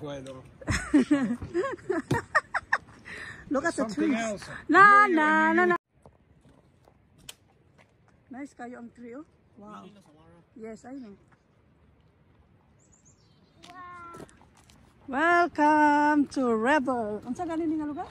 Look at the trees. Else. no, no, no. Nice kayo ang trio. Oh. Wow. Yes, I know. Wow. Welcome to Rebel. Unsa ganin lugar?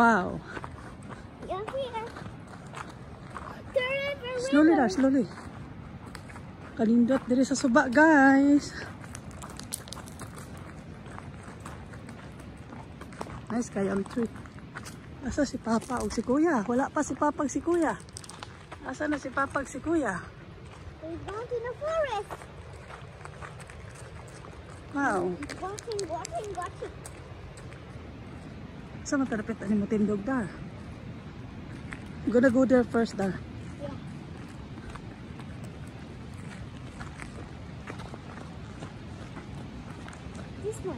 Wow. Slowly na, slowly. Kanindot diri sa suba guys. Nice kayo ang tree. Asa si Papa o si Kuya? Wala pa si Papa si Kuya. Asa na si Papa si Kuya? We're going to the forest. Wow. Walking, walking, walking. Sa matarapit ani mo tindog dar. Gonna go there first dar. Yeah. This way.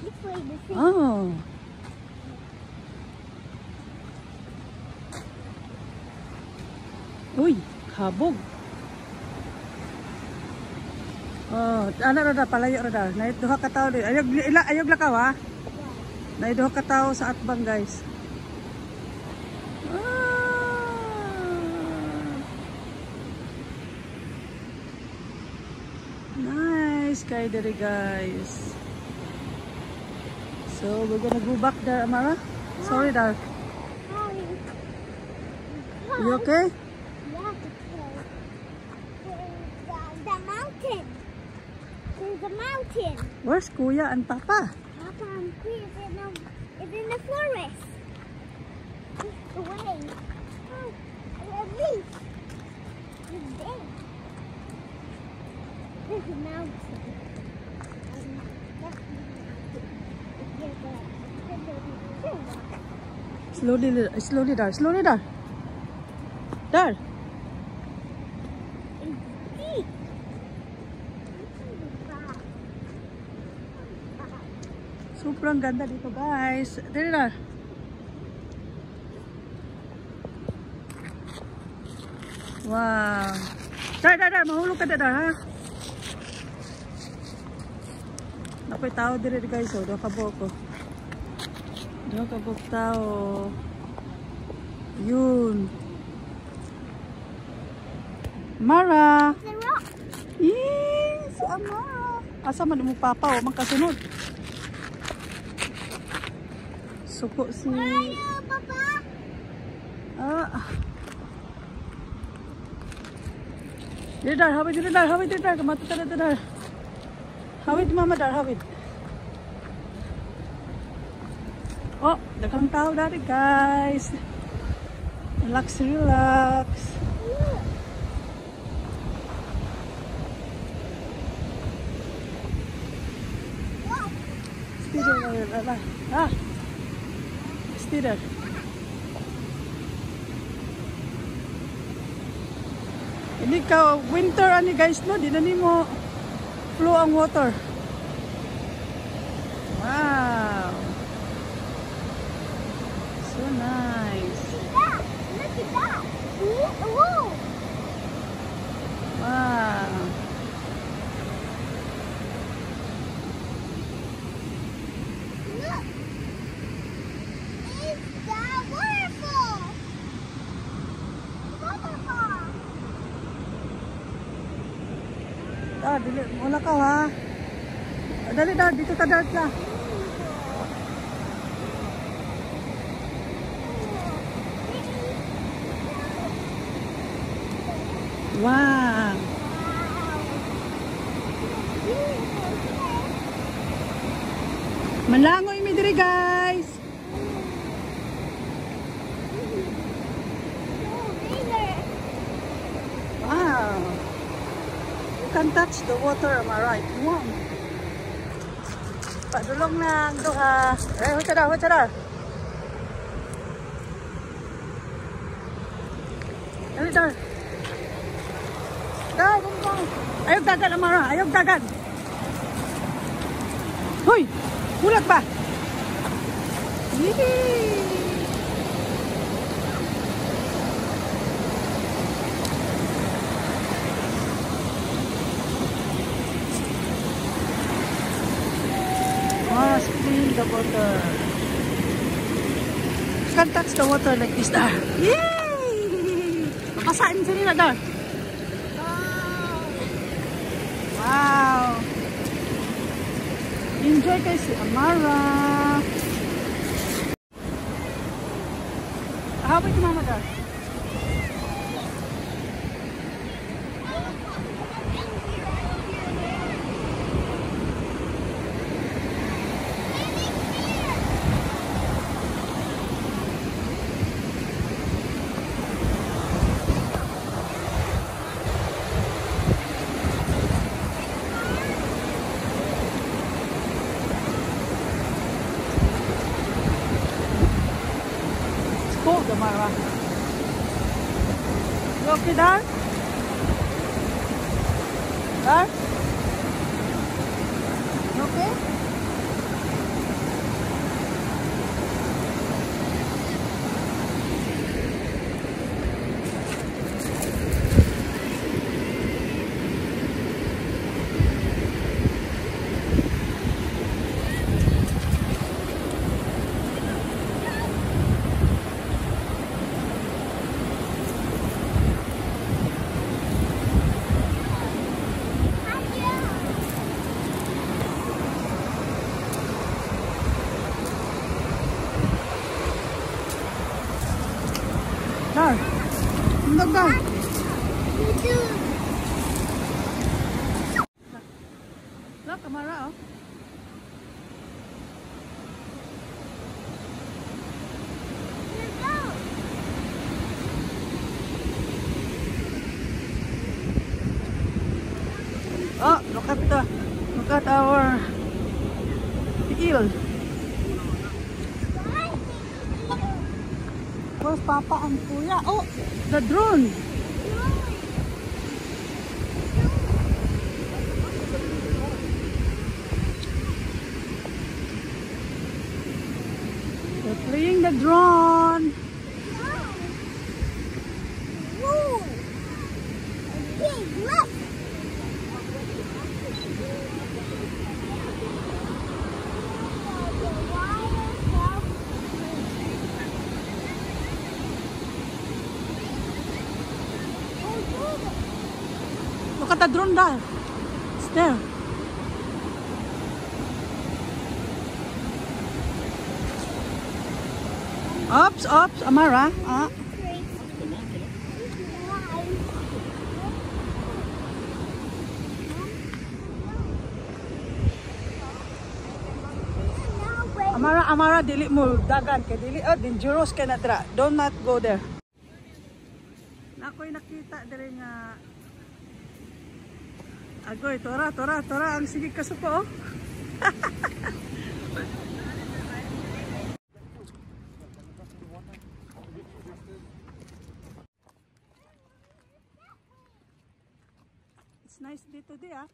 This way, this way. Oh. Uy, kabog. Oh, ana ra da palayo ra da. Nay duha ka tawo di. Ayog ila ayog lakaw ha. Nay duha ka tawo sa atbang guys. Ah. Nice kay diri guys. So we're gonna go back there, Amara. Sorry, Dar. You okay? The, mountain. Where's Kuya and Papa? Slowly, slowly, slowly, dar, slowly, dar, dar. Ganda dito guys. There, dar. Wow. Dar, Dar, Dar. Mahulog ka, Dar, ha? Ako'y tao dire guys, oh. Doon kabok ko. Doon kabok tao. Yun. Mara. Yes, Amara. Asa man mo papa, oh. Magkasunod. Suko si... You, Papa? Ah. Radar, hawit it, hawit have it, radar. Matuta hawit mama, radar, hawit. it. Oh, dagang tau dari guys. Relax, relax. Stider, ah, stider. Ini ka winter ani guys no, di na nimo flow ang water. Wow. So nice. That. Look at that. Whoa. Wow. Look. It's the waterfall. Waterfall. Dar, dili mula ka ha. Dali dar, dito ka dar ka. Wow. Malangoy mi diri. can touch the water, am I right? Warm. Bạn du long nang đâu hà? Đây, hỗ trợ đâu, hỗ trợ đâu. Đây, đây. Đây, đúng không? Ayok dagat, am I right? Ayok dagat. Hui, ulat ba. Yee. The water. Can't touch the water like this dar. Yay! Dar. Wow! Enjoy guys si Amara. How about mama dar? Üsküdar Look, Amara, oh. Oh, look at the, look at our eel. Where's Papa and Kuya? Oh, the drone. They're playing the drone. Drone there. It's there. Oops, oops, Amara. Ah. Amara, Amara, dili mo dagan kay dili oh, dangerous kay na dra. Do not go there. Nakoy nakita diri nga Agoy, tora, tora, tora ang sige kasupo oh. It's nice dito di ah.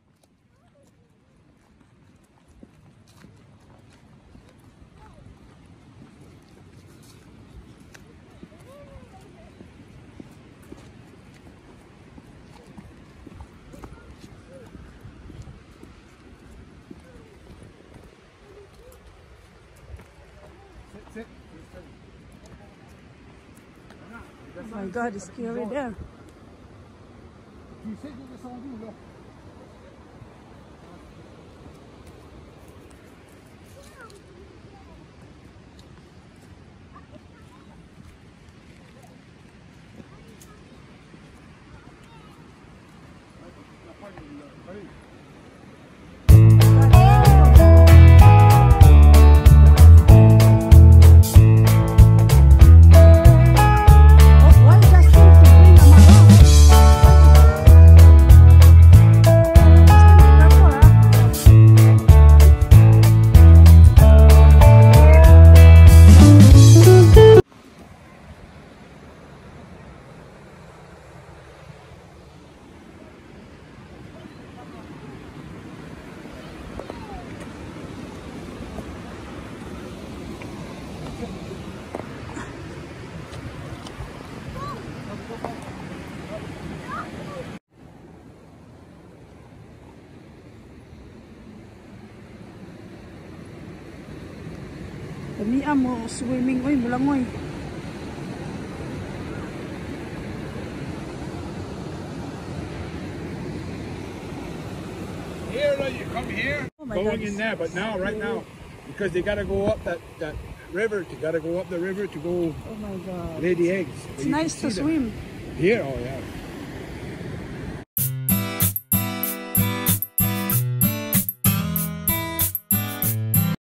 Oh my god, it's scary there. Kaniya mo swimming oy mulangoy. Here, you come here, Oh going God. in there, but now, right now, because they gotta go up that, that river, they gotta go up the river to go Oh my god. lay the eggs. It's nice to swim. Here, oh yeah.